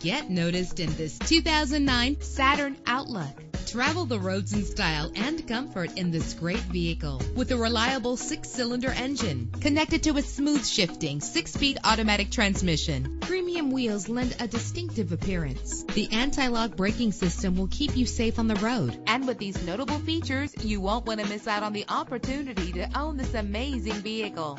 Get noticed in this 2009 Saturn Outlook. Travel the roads in style and comfort in this great vehicle with a reliable six-cylinder engine connected to a smooth shifting six-speed automatic transmission. Premium wheels lend a distinctive appearance. The anti-lock braking system will keep you safe on the road. And with these notable features, you won't want to miss out on the opportunity to own this amazing vehicle